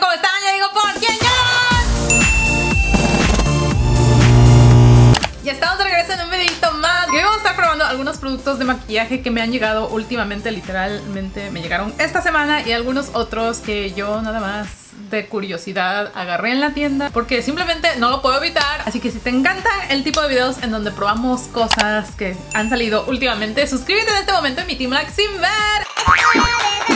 ¿Cómo están? Ya digo por quién Ya estamos de regreso en un videito más. Y hoy vamos a estar probando algunos productos de maquillaje que me han llegado últimamente, literalmente me llegaron esta semana y algunos otros que yo nada más de curiosidad agarré en la tienda porque simplemente no lo puedo evitar. Así que si te encanta el tipo de videos en donde probamos cosas que han salido últimamente, suscríbete en este momento en mi Team Like sin ver.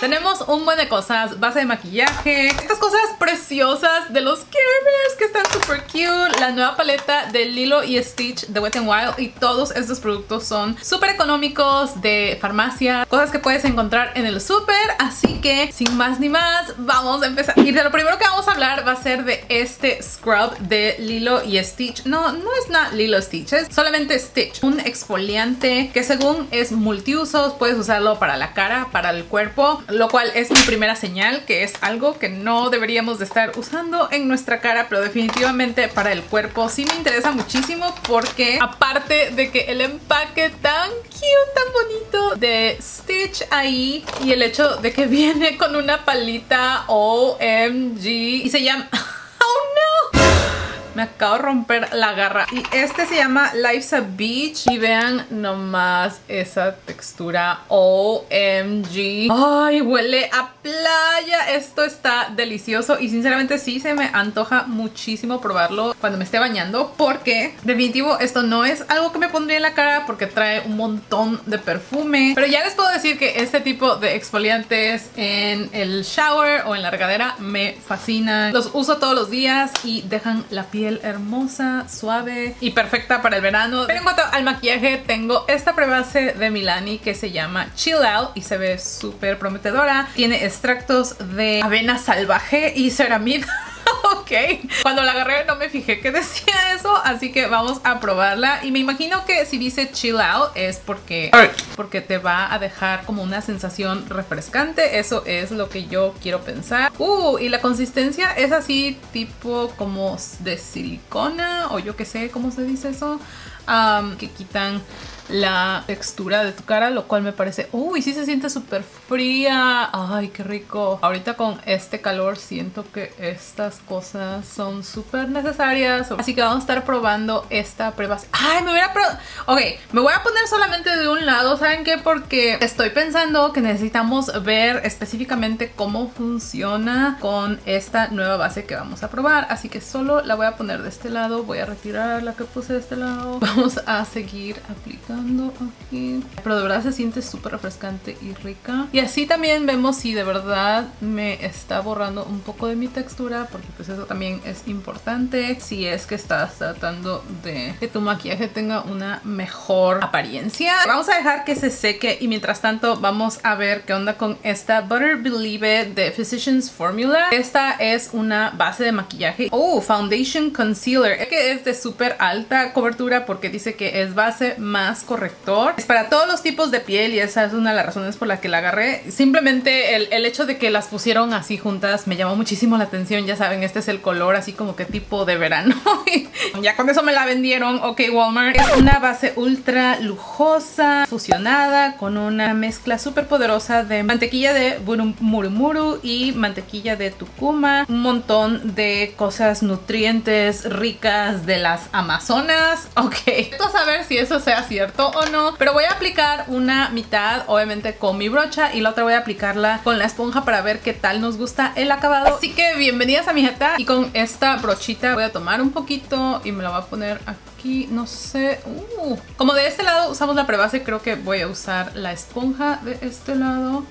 Tenemos un buen de cosas, base de maquillaje, estas cosas preciosas de los Care que están super cute, la nueva paleta de Lilo y Stitch de Wet n Wild y todos estos productos son súper económicos de farmacia, cosas que puedes encontrar en el súper, así que sin más ni más, vamos a empezar. Y de lo primero que hablar va a ser de este scrub de Lilo y Stitch. No, no es nada Lilo Stitch, es solamente Stitch, un exfoliante que según es multiusos, puedes usarlo para la cara, para el cuerpo, lo cual es mi primera señal que es algo que no deberíamos de estar usando en nuestra cara, pero definitivamente para el cuerpo sí me interesa muchísimo porque aparte de que el empaque tan cute, tan bonito de Stitch ahí y el hecho de que viene con una palita OMG y se llama... ¡Oh no! Me acabo de romper la garra. Y este se llama Life's a Beach. Y vean nomás esa textura. OMG. Ay, huele a playa. Esto está delicioso. Y sinceramente sí se me antoja muchísimo probarlo cuando me esté bañando. Porque definitivo esto no es algo que me pondría en la cara. Porque trae un montón de perfume. Pero ya les puedo decir que este tipo de exfoliantes en el shower o en la regadera me fascinan. Los uso todos los días y dejan la piel hermosa, suave y perfecta para el verano. Pero en cuanto al maquillaje, tengo esta prebase de Milani que se llama Chill Out y se ve súper prometedora. Tiene extractos de avena salvaje y ceramida. ok. Cuando la agarré no me fijé que decía eso, así que vamos a probarla. Y me imagino que si dice chill out es porque, porque te va a dejar como una sensación refrescante. Eso es lo que yo quiero pensar. Uh, y la consistencia es así tipo como de silicona o yo que sé cómo se dice eso. que quitan la textura de tu cara, lo cual me parece, uy, sí se siente súper fría, ay, qué rico. Ahorita con este calor siento que estas cosas son súper necesarias, así que vamos a estar probando esta prueba. Ay, me voy a... Ok, me voy a poner solamente de un lado, ¿saben qué? Porque estoy pensando que necesitamos ver específicamente cómo funciona con esta nueva base que vamos a probar, así que solo la voy a poner de este lado, voy a retirar la que puse de este lado, vamos a seguir aplicando aquí. Pero de verdad se siente súper refrescante y rica. Y así también vemos si de verdad me está borrando un poco de mi textura, porque pues eso también es importante. Si es que estás tratando de que tu maquillaje tenga una mejor apariencia. Vamos a dejar que se seque y mientras tanto vamos a ver qué onda con esta Butter Believe de Physicians Formula. Esta es una base de maquillaje. Oh, Foundation Concealer. Que es de súper alta cobertura porque dice que es base más corrector. Es para todos los tipos de piel y esa es una de las razones por la que la agarré. Simplemente el, el, hecho de que las pusieron así juntas me llamó muchísimo la atención. Ya saben, este es el color así como que tipo de verano. ya con eso me la vendieron. Ok, Walmart. Es una base ultra lujosa, fusionada con una mezcla súper poderosa de mantequilla de murumuru y mantequilla de tucuma. Un montón de cosas nutrientes ricas de las amazonas. Ok, vamos a ver si eso sea cierto o no. Pero voy a aplicar una mitad, obviamente con mi brocha, y la otra voy a aplicarla con la esponja para ver qué tal nos gusta el acabado. Así que bienvenidas a mi Y con esta brochita voy a tomar un poquito y me la voy a poner aquí, no sé. Uh. Como de este lado usamos la prebase, creo que voy a usar la esponja de este lado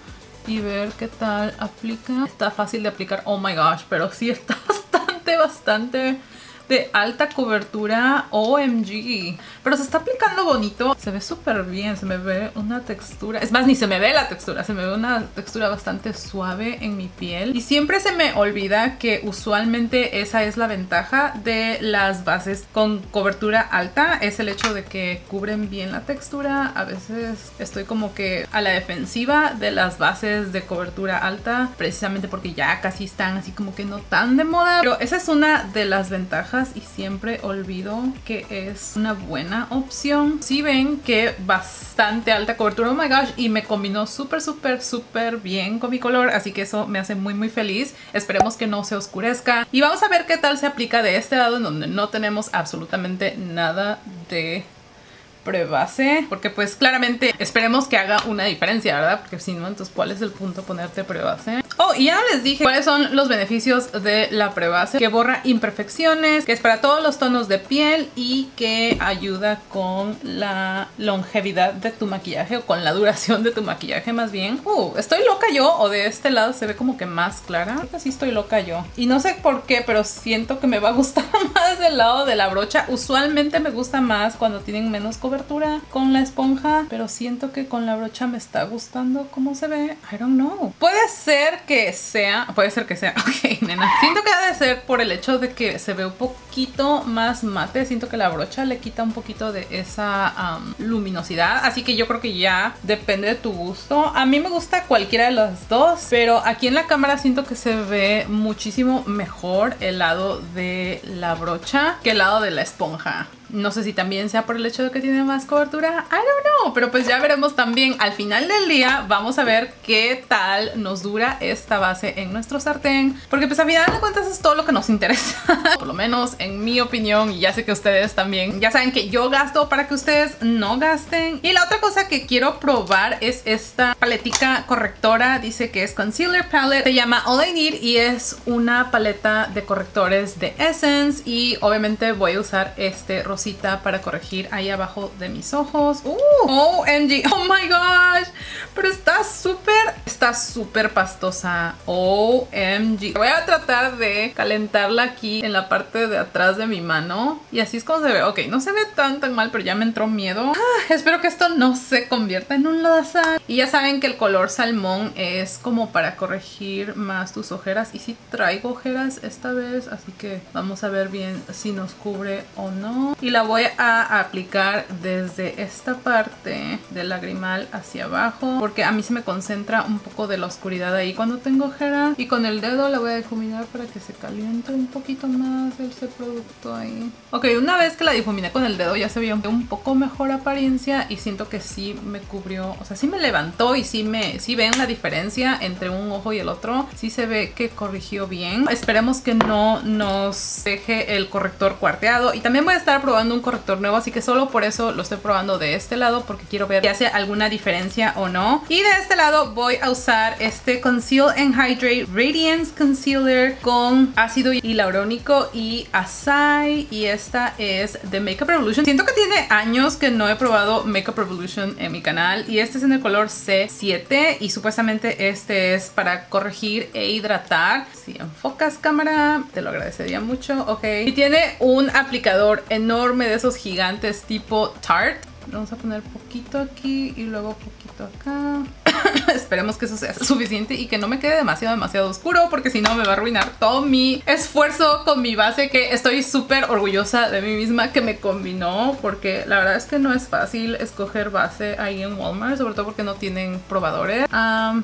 y ver qué tal aplica. Está fácil de aplicar, oh my gosh, pero sí está bastante, bastante de alta cobertura OMG. Pero se está aplicando bonito. Se ve súper bien, se me ve una textura. Es más, ni se me ve la textura, se me ve una textura bastante suave en mi piel. Y siempre se me olvida que usualmente esa es la ventaja de las bases con cobertura alta. Es el hecho de que cubren bien la textura. A veces estoy como que a la defensiva de las bases de cobertura alta. Precisamente porque ya casi están así como que no tan de moda. Pero esa es una de las ventajas y siempre olvido que es una buena opción. Si ven que bastante alta cobertura, oh my gosh, y me combinó súper, súper, súper bien con mi color, así que eso me hace muy, muy feliz. Esperemos que no se oscurezca. Y vamos a ver qué tal se aplica de este lado en donde no tenemos absolutamente nada de prebase porque pues claramente esperemos que haga una diferencia, ¿verdad? Porque si no, entonces ¿cuál es el punto ponerte prebase? Oh, y ya les dije cuáles son los beneficios de la prebase, que borra imperfecciones, que es para todos los tonos de piel y que ayuda con la longevidad de tu maquillaje o con la duración de tu maquillaje más bien. Uh, ¿estoy loca yo o de este lado se ve como que más clara? Creo que sí estoy loca yo. Y no sé por qué, pero siento que me va a gustar más del lado de la brocha. Usualmente me gusta más cuando tienen menos cobertura con la esponja, pero siento que con la brocha me está gustando cómo se ve. I don't know. Puede ser que sea, puede ser que sea, ok, nena. Siento que ha de ser por el hecho de que se ve un poquito más mate. Siento que la brocha le quita un poquito de esa luminosidad. Así que yo creo que ya depende de tu gusto. A mí me gusta cualquiera de las dos, pero aquí en la cámara siento que se ve muchísimo mejor el lado de la brocha que el lado de la esponja. No sé si también sea por el hecho de que tiene más cobertura. I don't know. Pero pues ya veremos también al final del día. Vamos a ver qué tal nos dura esta base en nuestro sartén. Porque pues al final de cuentas es todo lo que nos interesa. por lo menos en mi opinión. Y ya sé que ustedes también. Ya saben que yo gasto para que ustedes no gasten. Y la otra cosa que quiero probar es esta paletica correctora. Dice que es Concealer Palette. Se llama All I Need y es una paleta de correctores de Essence. Y obviamente voy a usar este rosado para corregir ahí abajo de mis ojos. Uh, OMG, oh my gosh, pero está súper, está súper pastosa. OMG. Voy a tratar de calentarla aquí en la parte de atrás de mi mano y así es como se ve. Ok, no se ve tan tan mal, pero ya me entró miedo. Ah, espero que esto no se convierta en un lodazal. Y ya saben que el color salmón es como para corregir más tus ojeras. Y si traigo ojeras esta vez, así que vamos a ver bien si nos cubre o no y la voy a aplicar desde esta parte del lagrimal hacia abajo porque a mí se me concentra un poco de la oscuridad ahí. Cuando tengo ojera y con el dedo la voy a difuminar para que se caliente un poquito más ese producto ahí. Ok, una vez que la difuminé con el dedo ya se vio un poco mejor apariencia y siento que sí me cubrió, o sea, sí me levantó y sí me, sí ven la diferencia entre un ojo y el otro, sí se ve que corrigió bien. Esperemos que no nos deje el corrector cuarteado. Y también voy a estar probando un corrector nuevo, así que solo por eso lo estoy probando de este lado, porque quiero ver si hace alguna diferencia o no. Y de este lado voy a usar este Conceal and Hydrate Radiance Concealer con ácido hialurónico y Acai. Y esta es de Makeup Revolution. Siento que tiene años que no he probado Makeup Revolution en mi canal. Y este es en el color C7 y supuestamente este es para corregir e hidratar. Si enfocas cámara, te lo agradecería mucho. Ok. Y tiene un aplicador enorme de esos gigantes tipo Tarte. Vamos a poner poquito aquí y luego poquito acá. Esperemos que eso sea suficiente y que no me quede demasiado, demasiado oscuro porque si no me va a arruinar todo mi esfuerzo con mi base que estoy súper orgullosa de mí misma que me combinó porque la verdad es que no es fácil escoger base ahí en Walmart, sobre todo porque no tienen probadores.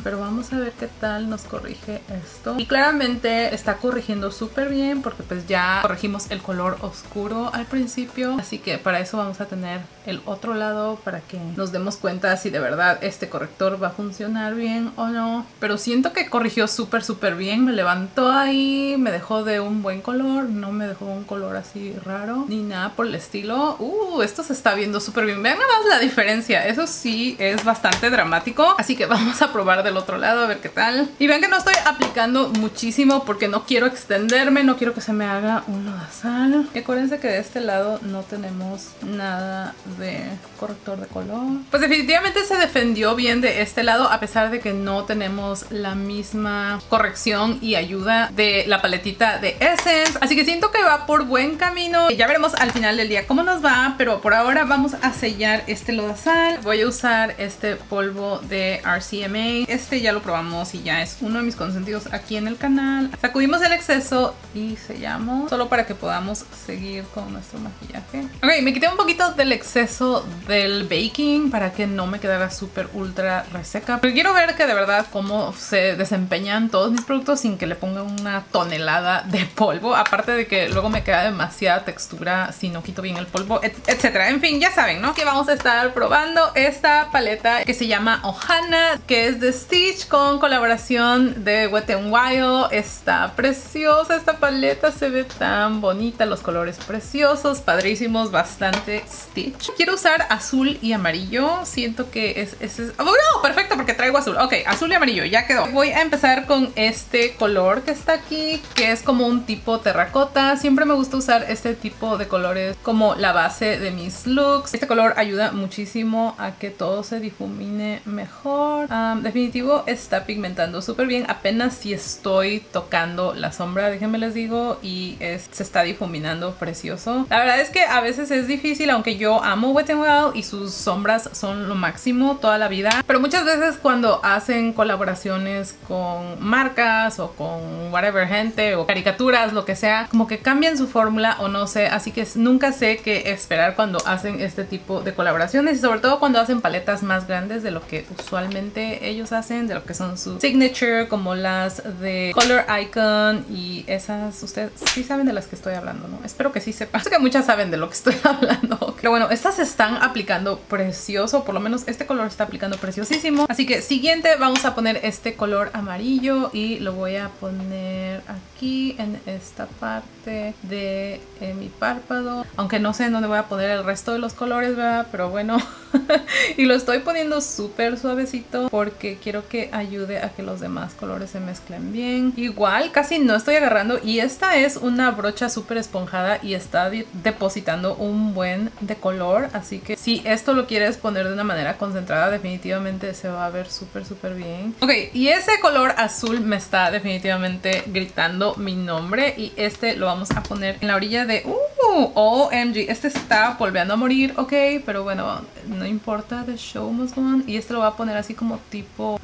pero vamos a ver qué tal nos corrige esto. Y claramente está corrigiendo súper bien porque pues ya corregimos el color oscuro al principio. Así que para eso vamos a tener el otro lado para que nos demos cuenta si de verdad este corrector va a funcionar bien o no. Pero siento que corrigió súper súper bien. Me levantó ahí, me dejó de un buen color. No me dejó un color así raro ni nada por el estilo. Uh, esto se está viendo súper bien. Vean nada más la diferencia. Eso sí es bastante dramático. Así que vamos a probar del otro lado a ver qué tal. Y vean que no estoy aplicando muchísimo porque no quiero extenderme. No quiero que se me haga un lodazal. Y acuérdense que de este lado no tenemos nada de corrector de color. Pues definitivamente se defendió bien de este lado a pesar de que no tenemos la misma corrección y ayuda de la paletita de Essence. Así que siento que va por buen camino. Ya veremos al final del día cómo nos va, pero por ahora vamos a sellar este lodazal. Voy a usar este polvo de RCMA. Este ya lo probamos y ya es uno de mis consentidos aquí en el canal. Sacudimos el exceso y sellamos solo para que podamos seguir con nuestro maquillaje. Ok, me quité un poquito del exceso del baking para que no me quedara súper ultra reseca. Quiero ver que de verdad cómo se desempeñan todos mis productos sin que le ponga una tonelada de polvo. Aparte de que luego me queda demasiada textura si no quito bien el polvo, etcétera. En fin, ya saben, ¿no? Que vamos a estar probando esta paleta que se llama Ohana, que es de Stitch con colaboración de Wet n Wild. Está preciosa esta paleta, se ve tan bonita, los colores preciosos, padrísimos, bastante Stitch. Quiero usar azul y amarillo, siento que es... es, es... Oh, perfecto, porque traigo azul. Ok, azul y amarillo, ya quedó. Voy a empezar con este color que está aquí, que es como un tipo terracota. Siempre me gusta usar este tipo de colores como la base de mis looks. Este color ayuda muchísimo a que todo se difumine mejor. definitivo está pigmentando súper bien. Apenas si estoy tocando la sombra, déjenme les digo, y se está difuminando precioso. La verdad es que a veces es difícil, aunque yo amo Wet n Wild y sus sombras son lo máximo toda la vida. Pero muchas veces cuando hacen colaboraciones con marcas o con whatever gente o caricaturas, lo que sea, como que cambian su fórmula o no sé, así que nunca sé qué esperar cuando hacen este tipo de colaboraciones y sobre todo cuando hacen paletas más grandes de lo que usualmente ellos hacen, de lo que son su signature, como las de Color Icon y esas, ustedes sí saben de las que estoy hablando, ¿no? Espero que sí sepan. Sé que muchas saben de lo que estoy hablando. Pero bueno, estas están aplicando precioso, por lo menos este color está aplicando preciosísimo. Así que siguiente vamos a poner este color amarillo y lo voy a poner aquí en esta parte de mi párpado. Aunque no sé en dónde voy a poner el resto de los colores, ¿verdad? Pero bueno, y lo estoy poniendo súper suavecito porque quiero que ayude a que los demás colores se mezclen bien. Igual, casi no estoy agarrando y esta es una brocha súper esponjada y está depositando un buen de color. Así que si esto lo quieres poner de una manera concentrada, definitivamente se va a ver súper, súper bien. Ok, y ese color azul me está definitivamente gritando mi nombre y este lo vamos a poner en la orilla de... ¡Uh! OMG, este está volviendo a morir, ok, pero bueno, no importa, the show must go on. Y este lo voy a poner así como tipo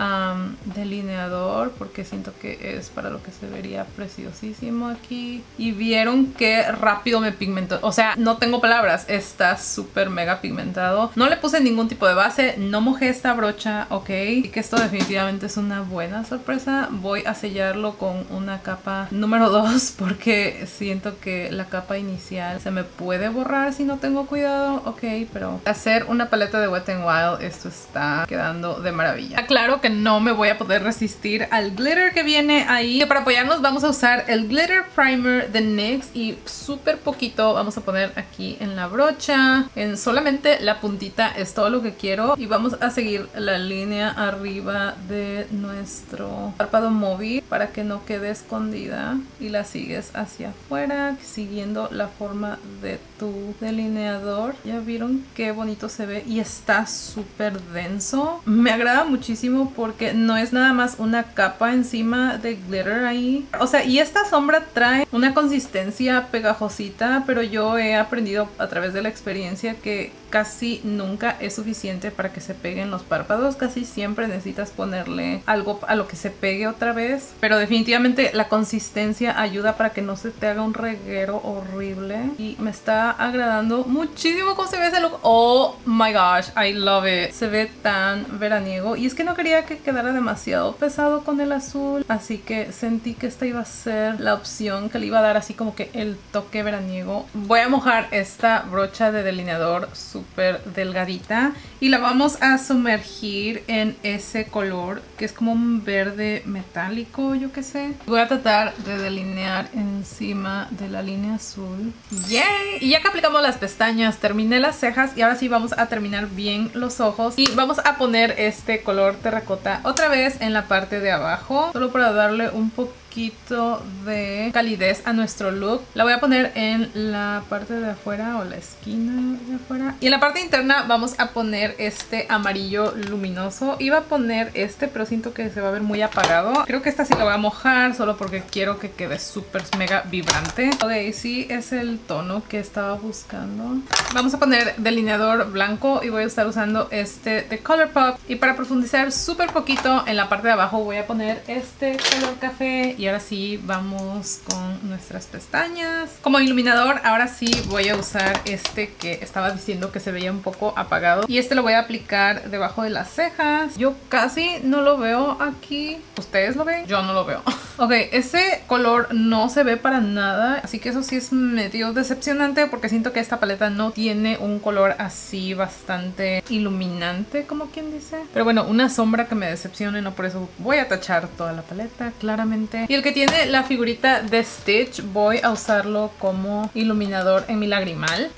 delineador porque siento que es para lo que se vería preciosísimo aquí. Y vieron que rápido me pigmentó, o sea, no tengo palabras, está súper mega pigmentado. No le puse ningún tipo de base, no mojé esta brocha, ok. Y que esto definitivamente es una buena sorpresa. Voy a sellarlo con una capa número 2 porque siento que la capa inicial se me puede borrar si no tengo cuidado, ok, pero hacer una paleta de Wet n Wild esto está quedando de maravilla. Claro que no me voy a poder resistir al glitter que viene ahí. Para apoyarnos vamos a usar el Glitter Primer de NYX y súper poquito vamos a poner aquí en la brocha. En solamente la puntita es todo lo que quiero y vamos a seguir la línea arriba de nuestro párpado móvil para que no quede escondida y la sigues hacia afuera siguiendo la forma de tu delineador. Ya vieron qué bonito se ve y está súper denso. Me agrada muchísimo porque no es nada más una capa encima de glitter ahí. O sea, y esta sombra trae una consistencia pegajosita, pero yo he aprendido a través de la experiencia que casi nunca es suficiente para que se peguen los párpados. Casi siempre necesitas ponerle algo a lo que se pegue otra vez. Pero definitivamente la consistencia ayuda para que no se te haga un reguero horrible. Y me está agradando muchísimo cómo se ve ese look. Oh my gosh, I love it. Se ve tan veraniego. Y es que no quería que quedara demasiado pesado con el azul. Así que sentí que esta iba a ser la opción que le iba a dar así como que el toque veraniego. Voy a mojar esta brocha de delineador súper delgadita y la vamos a sumergir en ese color que es como un verde metálico, yo que sé. Voy a tratar de delinear encima de la línea azul. ¡Yay! Y ya que aplicamos las pestañas, terminé las cejas y ahora sí vamos a terminar bien los ojos. Y vamos a poner este color terracota otra vez en la parte de abajo, solo para darle un poco de calidez a nuestro look. La voy a poner en la parte de afuera o la esquina de afuera. Y en la parte interna vamos a poner este amarillo luminoso. Iba a poner este, pero siento que se va a ver muy apagado. Creo que esta sí la voy a mojar solo porque quiero que quede súper mega vibrante. Ok, sí es el tono que estaba buscando. Vamos a poner delineador blanco y voy a estar usando este de Colourpop. Y para profundizar súper poquito en la parte de abajo voy a poner este color café y Y ahora sí vamos con nuestras pestañas. Como iluminador, ahora sí voy a usar este que estaba diciendo que se veía un poco apagado. Y este lo voy a aplicar debajo de las cejas. Yo casi no lo veo aquí. ¿Ustedes lo ven? Yo no lo veo. ok, ese color no se ve para nada. Así que eso sí es medio decepcionante porque siento que esta paleta no tiene un color así bastante iluminante, como quien dice. Pero bueno, una sombra que me decepcione, no por eso voy a tachar toda la paleta, claramente. Y el que tiene la figurita de Stitch, voy a usarlo como iluminador en mi lagrimal.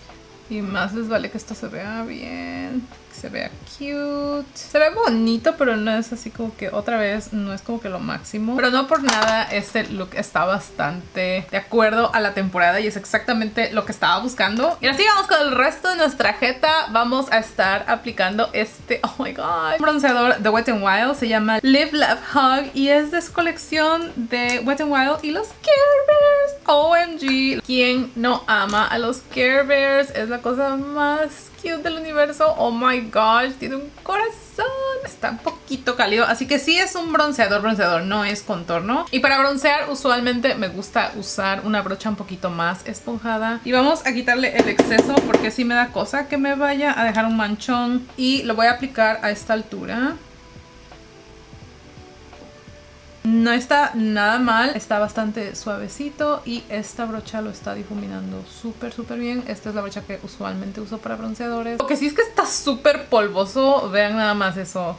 Y más les vale que esto se vea bien se vea cute. Se ve bonito, pero no es así como que otra vez, no es como que lo máximo. Pero no por nada, este look está bastante de acuerdo a la temporada y es exactamente lo que estaba buscando. Y así vamos con el resto de nuestra jeta. Vamos a estar aplicando este, oh my god, bronceador de Wet n Wild. Se llama Live, Love, Hug y es de su colección de Wet n Wild y los Care Bears. OMG, ¿quién no ama a los Care Bears? Es la cosa más cute del universo. Oh my gosh, tiene un corazón. Está un poquito cálido, así que sí es un bronceador, bronceador, no es contorno. Y para broncear usualmente me gusta usar una brocha un poquito más esponjada. Y vamos a quitarle el exceso porque sí me da cosa que me vaya a dejar un manchón. Y lo voy a aplicar a esta altura. No está nada mal, está bastante suavecito y esta brocha lo está difuminando súper súper bien. Esta es la brocha que usualmente uso para bronceadores. Lo que sí es que está súper polvoso, vean nada más eso.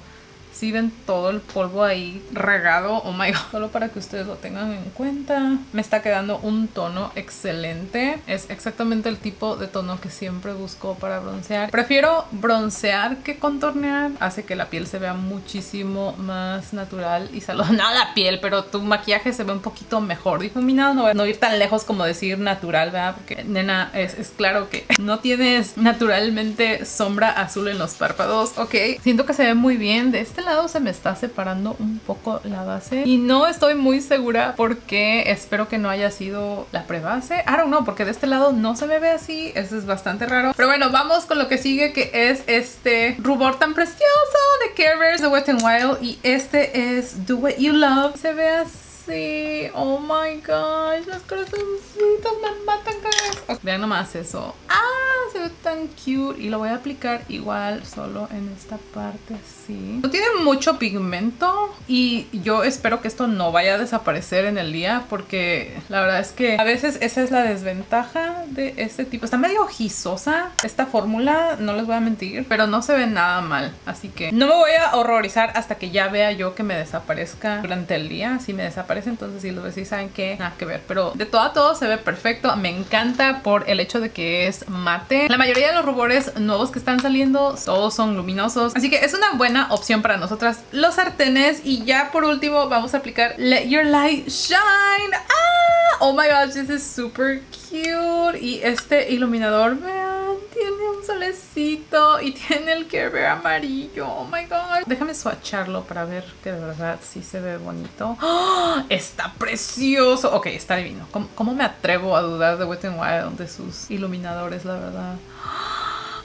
Si ven todo el polvo ahí regado, oh my god. Solo para que ustedes lo tengan en cuenta. Me está quedando un tono excelente. Es exactamente el tipo de tono que siempre busco para broncear. Prefiero broncear que contornear. Hace que la piel se vea muchísimo más natural y saludable. No la piel, pero tu maquillaje se ve un poquito mejor difuminado. No, no ir tan lejos como decir natural, ¿verdad? Porque, nena, es, es claro que no tienes naturalmente sombra azul en los párpados. Ok, siento que se ve muy bien de este este lado se me está separando un poco la base y no estoy muy segura porque espero que no haya sido la prebase. I don't know, porque de este lado no se me ve así, eso es bastante raro. Pero bueno, vamos con lo que sigue que es este rubor tan precioso de Care de Wet n Wild y este es Do What You Love. Se ve así, oh my gosh, los corazoncitos me matan vez. Vean nomás eso. ¡Ah! se ve tan cute y lo voy a aplicar igual solo en esta parte No tiene mucho pigmento y yo espero que esto no vaya a desaparecer en el día porque la verdad es que a veces esa es la desventaja de este tipo. Está medio gizosa esta fórmula, no les voy a mentir, pero no se ve nada mal. Así que no me voy a horrorizar hasta que ya vea yo que me desaparezca durante el día. Si me desaparece, entonces si lo ves, saben que nada que ver. Pero de todo a todo se ve perfecto. Me encanta por el hecho de que es mate la mayoría de los rubores nuevos que están saliendo todos son luminosos, así que es una buena opción para nosotras los sartenes. Y ya por último vamos a aplicar Let Your Light Shine. ¡Ah! Oh my gosh, this is super cute. Y este iluminador, vean, tiene un solecito y tiene el Care amarillo. Oh my god. Déjame swatcharlo para ver que de verdad sí se ve bonito. ¡Oh! Está precioso. Ok, está divino. ¿Cómo, ¿Cómo, me atrevo a dudar de Wet n Wild, de sus iluminadores, la verdad?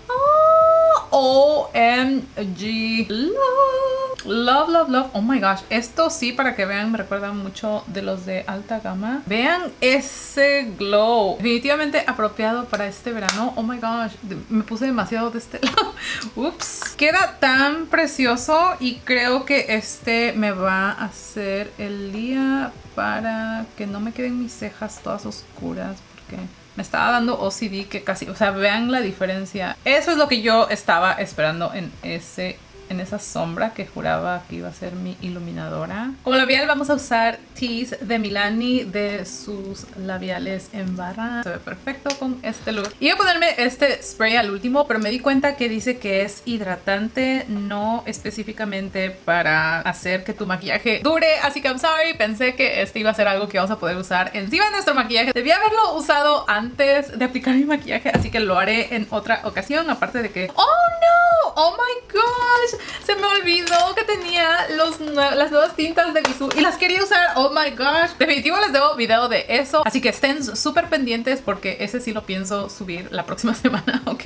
¡Oh! OMG. Love. Love, love, love. Oh my gosh. Esto sí, para que vean, me recuerda mucho de los de alta gama. Vean ese glow. Definitivamente apropiado para este verano. Oh my gosh. Me puse demasiado de este lado. Ups. Queda tan precioso y creo que este me va a hacer el día para que no me queden mis cejas todas oscuras porque me estaba dando OCD que casi, o sea, vean la diferencia. Eso es lo que yo estaba esperando en ese en esa sombra que juraba que iba a ser mi iluminadora. Como labial vamos a usar Tease de Milani de sus labiales en barra. Se ve perfecto con este look. Iba a ponerme este spray al último, pero me di cuenta que dice que es hidratante, no específicamente para hacer que tu maquillaje dure. Así que I'm sorry, pensé que este iba a ser algo que vamos a poder usar encima de nuestro maquillaje. Debía haberlo usado antes de aplicar mi maquillaje, así que lo haré en otra ocasión. Aparte de que... ¡Oh, no! Oh my gosh, se me olvidó que tenía los, las nuevas tintas de Bisú y las quería usar. Oh my gosh, definitivo les debo video de eso. Así que estén súper pendientes porque ese sí lo pienso subir la próxima semana, ok.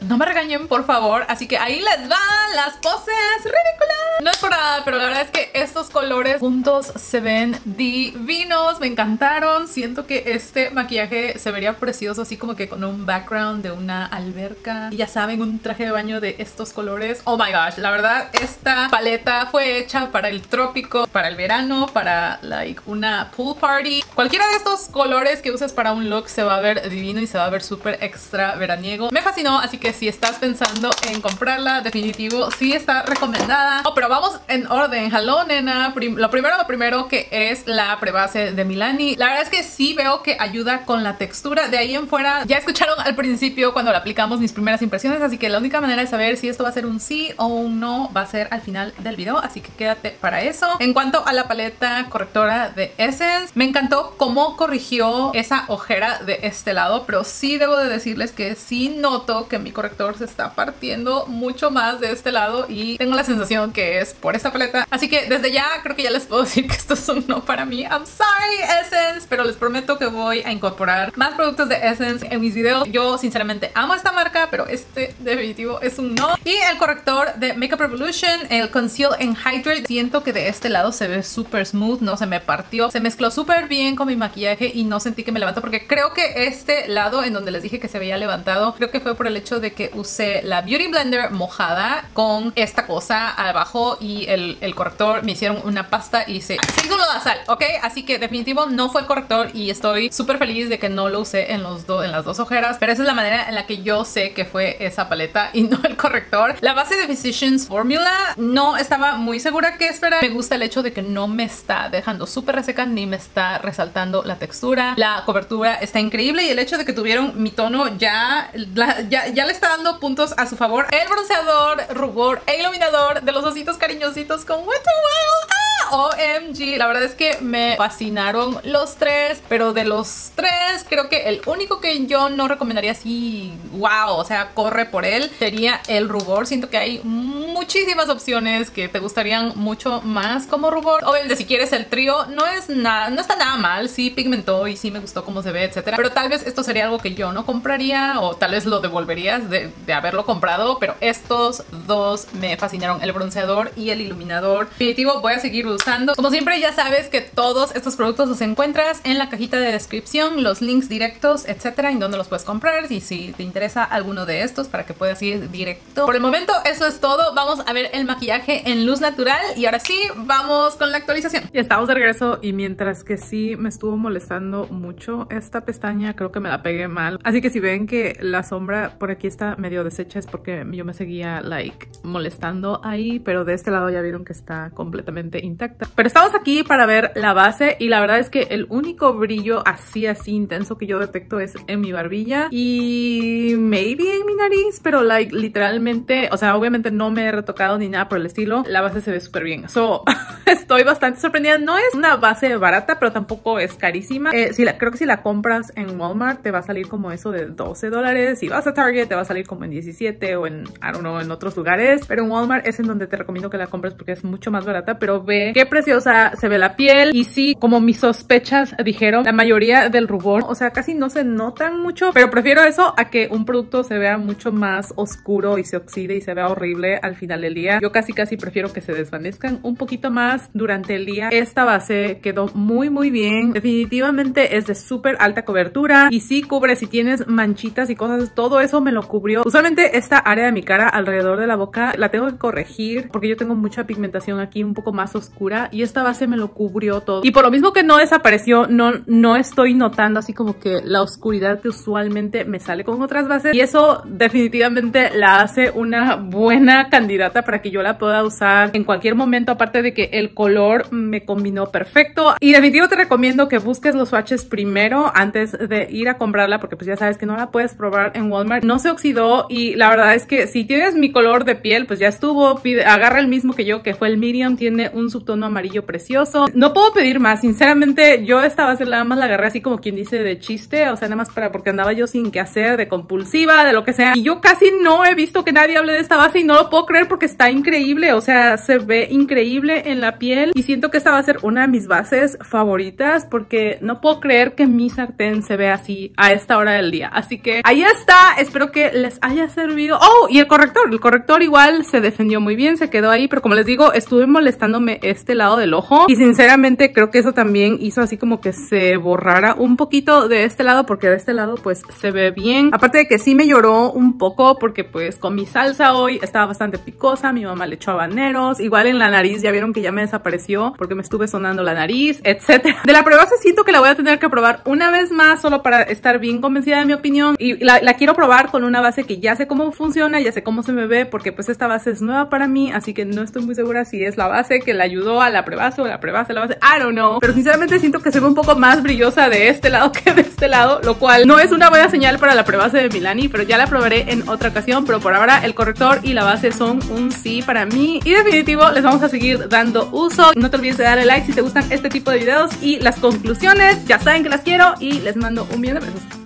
No me regañen, por favor. Así que ahí les van las poses ridículas. No es por nada, pero la verdad es que estos colores juntos se ven divinos. Me encantaron. Siento que este maquillaje se vería precioso así como que con un background de una alberca. Y ya saben, un traje de baño de estos colores. Oh my gosh, la verdad esta paleta fue hecha para el trópico, para el verano, para like una pool party. Cualquiera de estos colores que uses para un look se va a ver divino y se va a ver súper extra veraniego. Me fascinó, así que si estás pensando en comprarla, definitivo, sí está recomendada. Oh, pero vamos en orden. Hello, nena. lo primero, lo primero que es la prebase de Milani. La verdad es que sí veo que ayuda con la textura. De ahí en fuera, ya escucharon al principio cuando la aplicamos mis primeras impresiones, así que la única manera de saber si esto va a ser un sí o un no va a ser al final del video, así que quédate para eso. En cuanto a la paleta correctora de Essence, me encantó cómo corrigió esa ojera de este lado, pero sí debo de decirles que sí noto que mi corrector se está partiendo mucho más de este lado y tengo la sensación que es por esta paleta. Así que desde ya creo que ya les puedo decir que esto es un no para mí. I'm sorry Essence, pero les prometo que voy a incorporar más productos de Essence en mis videos. Yo sinceramente amo esta marca, pero este definitivo es un no. Y el corrector de Makeup Revolution, el Conceal and Hydrate, siento que de este lado se ve súper smooth, no se me partió. Se mezcló súper bien con mi maquillaje y no sentí que me levantó porque creo que este lado en donde les dije que se veía levantado, creo que fue por el hecho de que usé la Beauty Blender mojada con esta cosa abajo y el, el corrector me hicieron una pasta y se, se hizo sal, ¿ok? Así que definitivo no fue el corrector y estoy súper feliz de que no lo usé en, los en las dos ojeras, pero esa es la manera en la que yo sé que fue esa paleta y no el corrector. La base de Physicians Formula no estaba muy segura qué esperar. Me gusta el hecho de que no me está dejando súper reseca ni me está resaltando la textura. La cobertura está increíble y el hecho de que tuvieron mi tono ya, ya, ya, le está dando puntos a su favor. El bronceador, rubor e iluminador de los ositos cariñositos con Wet Wild. OMG, la verdad es que me fascinaron los tres, pero de los tres creo que el único que yo no recomendaría así, wow, o sea, corre por él, sería el rubor. Siento que hay muchísimas opciones que te gustarían mucho más como rubor. Obviamente si quieres el trío no es nada, no está nada mal, sí pigmentó y sí me gustó cómo se ve, etcétera. Pero tal vez esto sería algo que yo no compraría o tal vez lo devolverías de, de haberlo comprado, pero estos dos me fascinaron, el bronceador y el iluminador. Definitivo, voy a seguir usando. Como siempre ya sabes que todos estos productos los encuentras en la cajita de descripción, los links directos, etcétera, en donde los puedes comprar y si te interesa alguno de estos para que puedas ir directo. Por el momento eso es todo. Vamos a ver el maquillaje en luz natural y ahora sí, vamos con la actualización. Ya estamos de regreso y mientras que sí me estuvo molestando mucho esta pestaña, creo que me la pegué mal. Así que si ven que la sombra por aquí está medio deshecha es porque yo me seguía like molestando ahí, pero de este lado ya vieron que está completamente intacta pero estamos aquí para ver la base y la verdad es que el único brillo así, así intenso que yo detecto es en mi barbilla y maybe en mi nariz, pero like literalmente, o sea, obviamente no me he retocado ni nada por el estilo. La base se ve súper bien. So, estoy bastante sorprendida. No es una base barata, pero tampoco es carísima. Eh, creo que si la compras en Walmart te va a salir como eso de 12 dólares. Si vas a Target te va a salir como en 17 o en, I don't know, en otros lugares. Pero en Walmart es en donde te recomiendo que la compres porque es mucho más barata. Pero ve que preciosa se ve la piel y sí, como mis sospechas dijeron, la mayoría del rubor, o sea, casi no se notan mucho, pero prefiero eso a que un producto se vea mucho más oscuro y se oxide y se vea horrible al final del día. Yo casi casi prefiero que se desvanezcan un poquito más durante el día. Esta base quedó muy muy bien. Definitivamente es de súper alta cobertura y sí cubre si tienes manchitas y cosas, todo eso me lo cubrió. Usualmente esta área de mi cara alrededor de la boca la tengo que corregir porque yo tengo mucha pigmentación aquí un poco más oscura y esta base me lo cubrió todo. Y por lo mismo que no desapareció, no, no estoy notando así como que la oscuridad que usualmente me sale con otras bases y eso definitivamente la hace una buena candidata para que yo la pueda usar en cualquier momento, aparte de que el color me combinó perfecto. Y definitivo te recomiendo que busques los swatches primero antes de ir a comprarla porque pues ya sabes que no la puedes probar en Walmart. No se oxidó y la verdad es que si tienes mi color de piel pues ya estuvo, agarra el mismo que yo que fue el medium, tiene un subtono tono amarillo precioso. No puedo pedir más, sinceramente yo esta base nada más la agarré así como quien dice de chiste, o sea, nada más para porque andaba yo sin que hacer, de compulsiva, de lo que sea. Y yo casi no he visto que nadie hable de esta base y no lo puedo creer porque está increíble, o sea, se ve increíble en la piel y siento que esta va a ser una de mis bases favoritas porque no puedo creer que mi sartén se ve así a esta hora del día. Así que ahí está, espero que les haya servido. Oh, y el corrector, el corrector igual se defendió muy bien, se quedó ahí, pero como les digo, estuve molestándome este lado del ojo y sinceramente creo que eso también hizo así como que se borrara un poquito de este lado porque de este lado pues se ve bien. Aparte de que sí me lloró un poco porque pues con mi salsa hoy estaba bastante picosa, mi mamá le echó habaneros, igual en la nariz ya vieron que ya me desapareció porque me estuve sonando la nariz, etcétera. De la prueba se siento que la voy a tener que probar una vez más solo para estar bien convencida de mi opinión y la, la quiero probar con una base que ya sé cómo funciona, ya sé cómo se me ve porque pues esta base es nueva para mí, así que no estoy muy segura si es la base que la ayudó a la prebase o la prebase a la base, I don't know, pero sinceramente siento que se ve un poco más brillosa de este lado que de este lado, lo cual no es una buena señal para la prebase de Milani, pero ya la probaré en otra ocasión, pero por ahora el corrector y la base son un sí para mí. Y definitivo les vamos a seguir dando uso. No te olvides de darle like si te gustan este tipo de videos y las conclusiones, ya saben que las quiero y les mando un millón de besos.